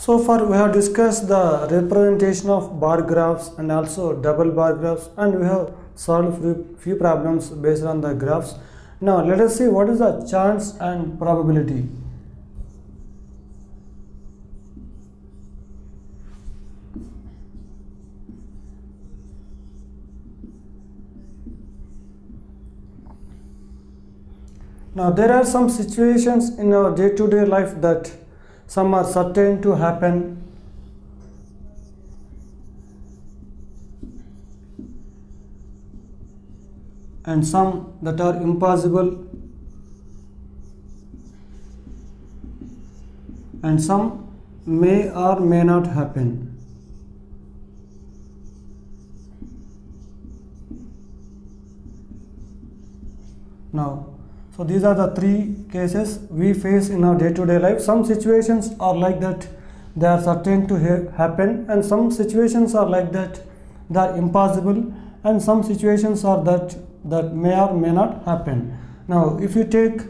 So far we have discussed the representation of bar graphs and also double bar graphs and we have solved few, problems based on the graphs. Now let us see what is the chance and probability. Now there are some situations in our day-to-day life that some are certain to happen and some that are impossible and some may or may not happen. Now, so these are the three cases we face in our day-to-day life. Some situations are like that they are certain to ha- happen and some situations are like that they are impossible and some situations are that that may or may not happen. Now if you take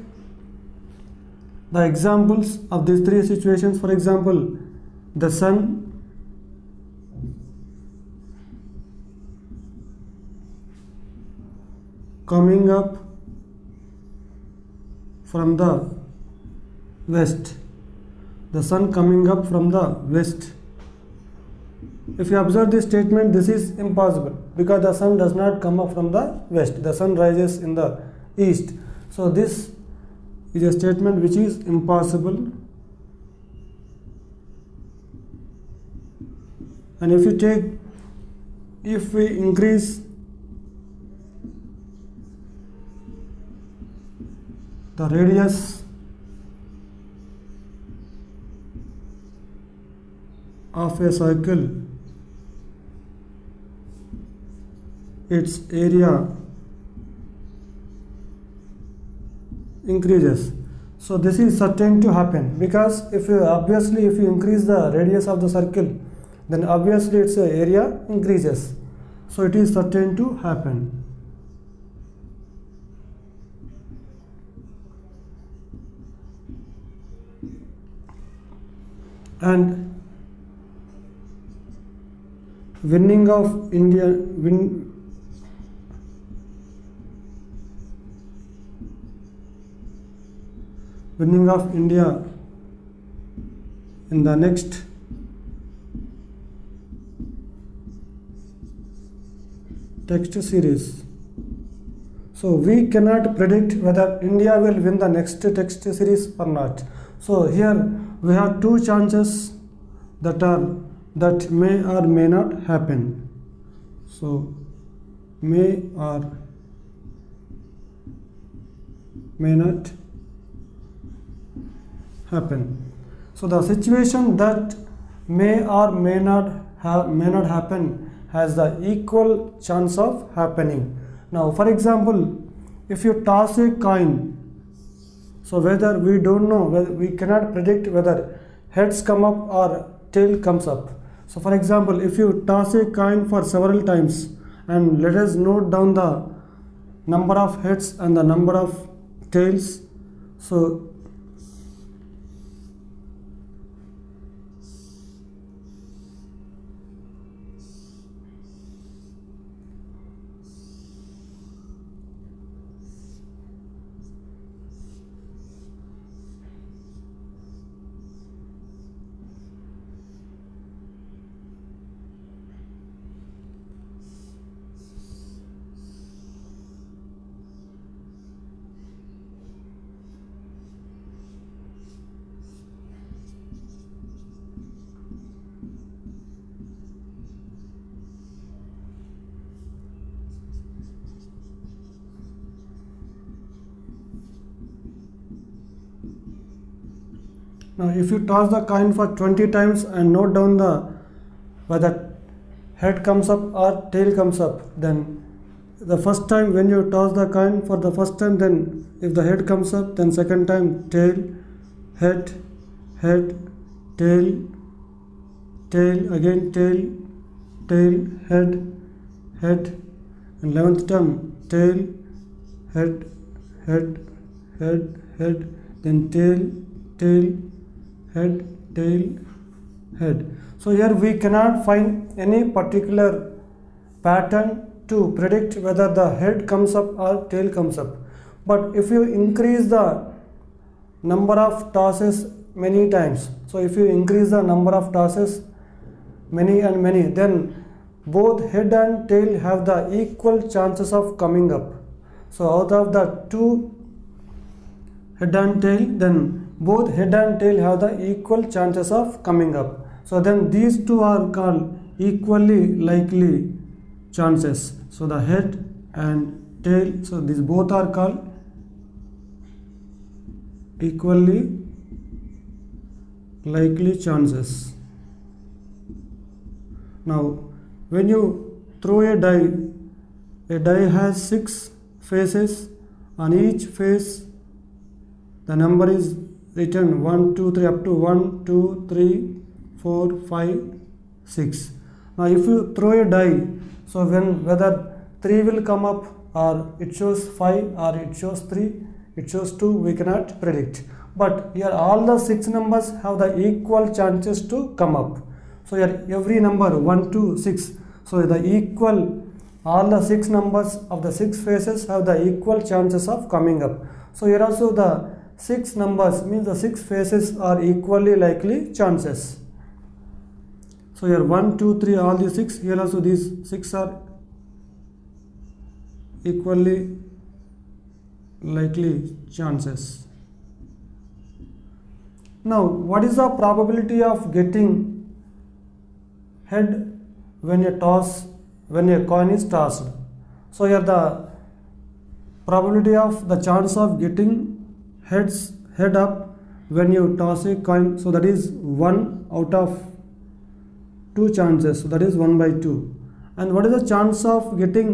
the examples of these three situations for example the sun coming up from the west. The sun coming up from the west. If you observe this statement this is impossible because the sun does not come up from the west. The sun rises in the east. So this is a statement which is impossible. And if you take if we increase the radius of a circle its area increases. So this is certain to happen because if you obviously if you increase the radius of the circle then obviously its area increases. So it is certain to happen and winning of India win winning of India in the next test series. So we cannot predict whether India will win the next test series or not. So here we have two chances that are that may or may not happen. So may or may not happen. So the situation that may or may not have may not happen has the equal chance of happening. Now for example, if you toss a coin, so whether we don't know, we cannot predict whether heads come up or tail comes up. So for example, if you toss a coin for several times and let us note down the number of heads and the number of tails. So Now, if you toss the coin for 20 times and note down the whether head comes up or tail comes up, then the first time when you toss the coin for the first time, then if the head comes up, then second time tail, head, head, tail, tail, again tail, tail, head, head, and eleventh time tail, head, head, head, head, then tail, tail, head, tail, head. So here we cannot find any particular pattern to predict whether the head comes up or tail comes up. But if you increase the number of tosses many times so if you increase the number of tosses many and many then both head and tail have the equal chances of coming up. So out of the two head and tail then both head and tail have the equal chances of coming up. So then these two are called equally likely chances. So the head and tail so these both are called equally likely chances. Now when you throw a die a die has six faces. On each face the number is written 1 2 3 up to 1 2 3 4 5 6 now if you throw a die so when whether 3 will come up or it shows 5 or it shows 3 it shows 2 we cannot predict. But here all the six numbers have the equal chances to come up. So here every number 1 2 6 so the equal all the six numbers of the six faces have the equal chances of coming up. So here also the six numbers means the six faces are equally likely chances. So here 1 2 3 all these six here also these six are equally likely chances. Now what is the probability of getting head when a toss when a coin is tossed? So here the probability of the chance of getting heads head up when you toss a coin. So that is 1 out of 2 chances. So that is 1 by 2 and what is the chance of getting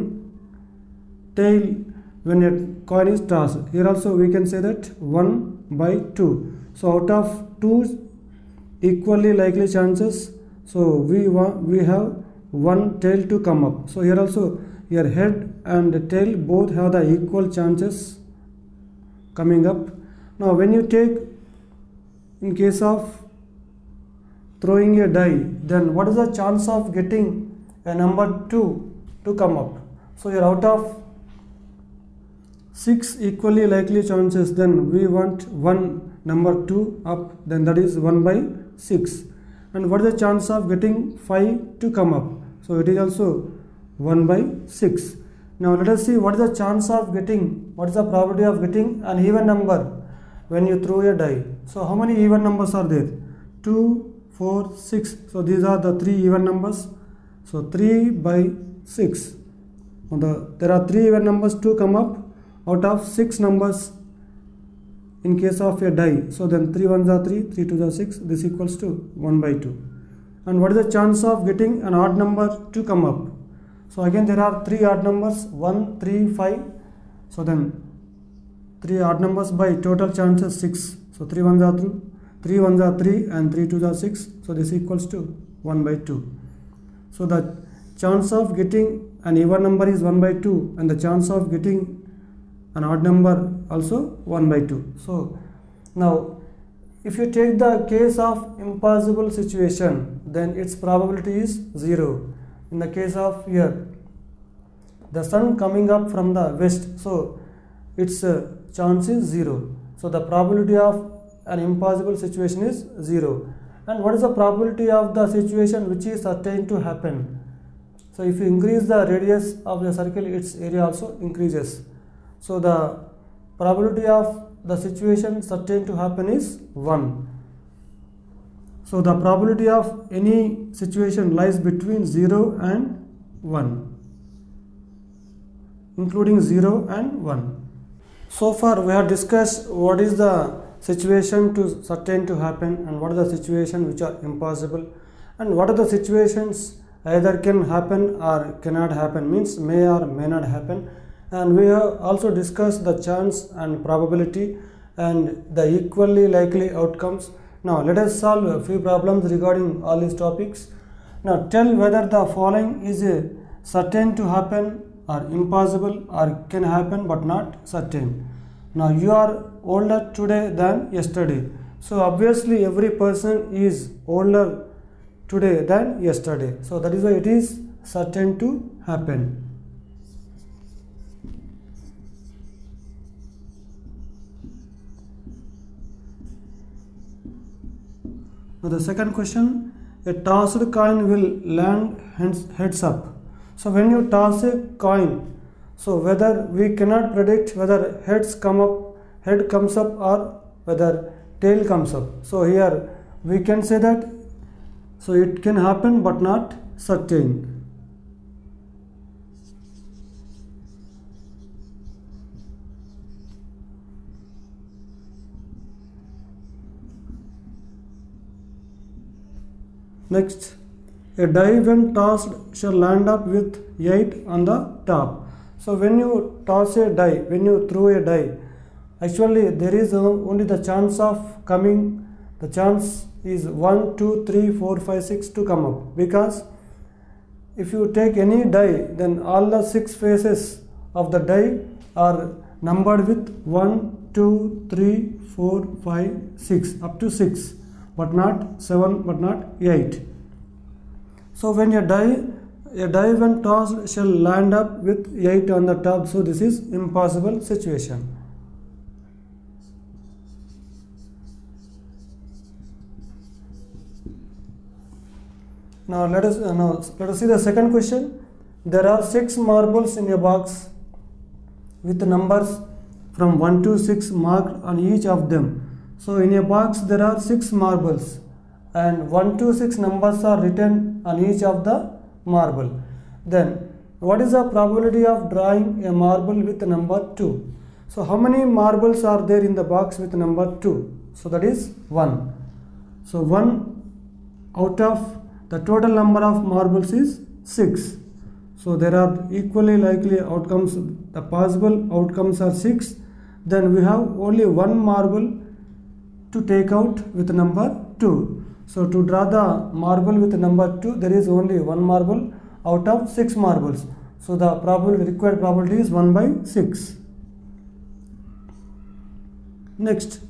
tail when a coin is tossed? Here also we can say that 1 by 2 so out of 2 equally likely chances. So we want we have one tail to come up. So here also your head and tail both have the equal chances coming up now when you take in case of throwing a die then what is the chance of getting a number 2 to come up? So you're out of 6 equally likely chances then we want one number 2 up then that is 1 by 6 and what is the chance of getting 5 to come up? So it is also 1 by 6 now let us see what is the chance of getting what is the probability of getting an even number when you throw a die. So how many even numbers are there? 2 4 6 so these are the three even numbers. So 3 by 6 the, there are three even numbers to come up. Out of six numbers in case of a die so then 3 ones are 3 3 2 are 6 this equals to 1 by 2 and what is the chance of getting an odd number to come up? So again there are three odd numbers. 1 3 5 so then three odd numbers by total chances 6 so 3 ones are 3 3 ones are 3 and 3 2 are 6 so this equals to 1 by 2 so the chance of getting an even number is 1 by 2 and the chance of getting an odd number also 1 by 2 so now if you take the case of impossible situation then its probability is 0 in the case of here the sun coming up from the west. So its uh, chance is 0 so the probability of an impossible situation is 0 and what is the probability of the situation which is certain to happen? So if you increase the radius of the circle its area also increases. So the probability of the situation certain to happen is 1 so the probability of any situation lies between 0 and 1 including 0 and 1 so far we have discussed what is the situation to certain to happen and what are the situations which are impossible. And what are the situations either can happen or cannot happen means may or may not happen. And we have also discussed the chance and probability and the equally likely outcomes. Now let us solve a few problems regarding all these topics. Now tell whether the following is a certain to happen or impossible or can happen but not certain now you are older today than yesterday so obviously every person is older today than yesterday. So that is why it is certain to happen. Now the second question, a tossed coin will land heads up. So when you toss a coin, so whether we cannot predict whether heads come up, head comes up or whether tail comes up. So here we can say that so it can happen but not certain. Next, a die when tossed shall land up with 8 on the top. So when you toss a die, when you throw a die, actually there is only the chance of coming, the chance is 1, 2, 3, 4, 5, 6 to come up because if you take any die then all the 6 faces of the die are numbered with 1, 2, 3, 4, 5, 6 up to 6 but not 7 but not 8. So when a die a die when tossed shall land up with 8 on the top so this is impossible situation. Now let us uh, now let us see the second question. There are six marbles in a box with numbers from 1 to 6 marked on each of them. So in a box there are six marbles and 1 to 6 numbers are written on each of the marble. Then what is the probability of drawing a marble with number 2? So how many marbles are there in the box with number 2? So that is 1. So 1 out of the total number of marbles is 6. So there are equally likely outcomes, the possible outcomes are 6. Then we have only one marble to take out with number 2. So to draw the marble with number 2, there is only one marble out of 6 marbles. So the probability, required probability is 1 by 6. Next,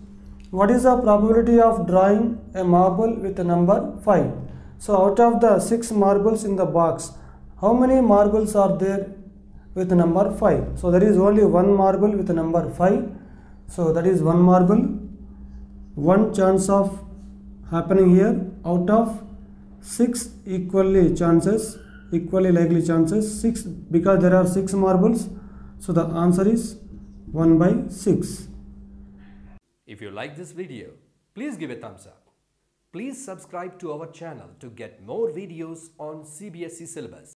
what is the probability of drawing a marble with number 5? So out of the 6 marbles in the box, how many marbles are there with number 5? So there is only one marble with number 5. So that is one marble. One chance of happening here out of 6 equally chances, equally likely chances, 6 because there are 6 marbles. So the answer is 1 by 6. If you like this video, please give a thumbs up. Please subscribe to our channel to get more videos on CBSE syllabus.